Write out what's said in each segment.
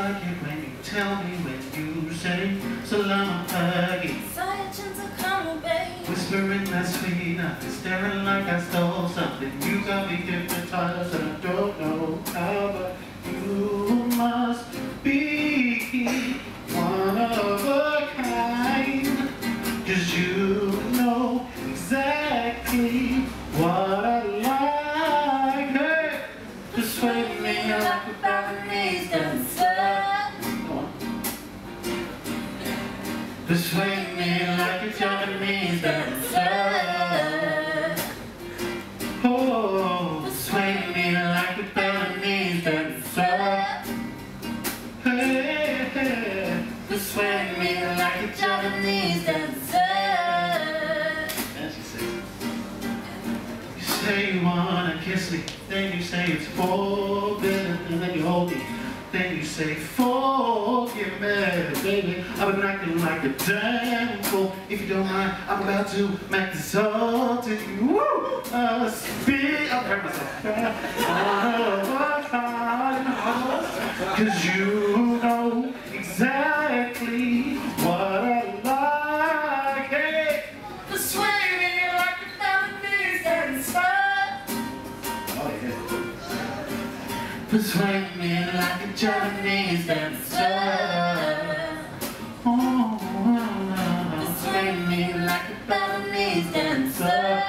like it when you tell me when you say Salam Pagi. Whispering that sweet nothing, staring like I stole something. You got me hypnotized and I don't know how, Persuade me like a Japanese dancer. Oh, persuade me like a Balinese dancer. Hey, hey, persuade me like a Japanese dancer. You say you wanna kiss me, then you say it's forbidden, Then you say, forgive me, baby. I've been acting like a damn fool. If you don't mind, I'm about to make this all to you. Woo! Uh, speak. I'll hurt myself. Cause you Persuade me like a Japanese dancer. Oh, persuade me like a Balinese dancer.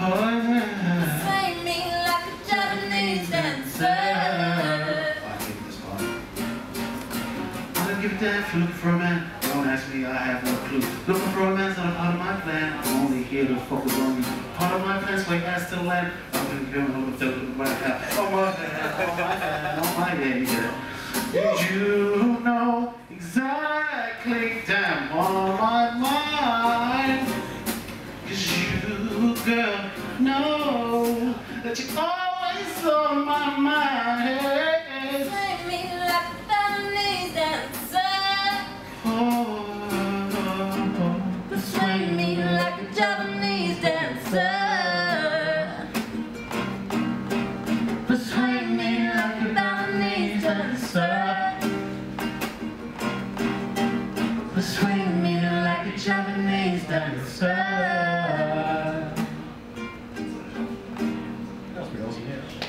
Oh, yeah. Persuade me like a Japanese dancer. I don't give a damn if you're for a man. Don't ask me, I have no clue. Looking for a man's not a part of my plan. I'm only here to focus on you. Part of my plan's way ass to land. Gonna give him a fill my hat. Oh my hand, oh my hand, oh my yeah, yeah. You know exactly damn on my mind. Cause you, girl, know that you're always on my mind. The swing meter like a Japanese dancer. That's pretty awesome, yeah.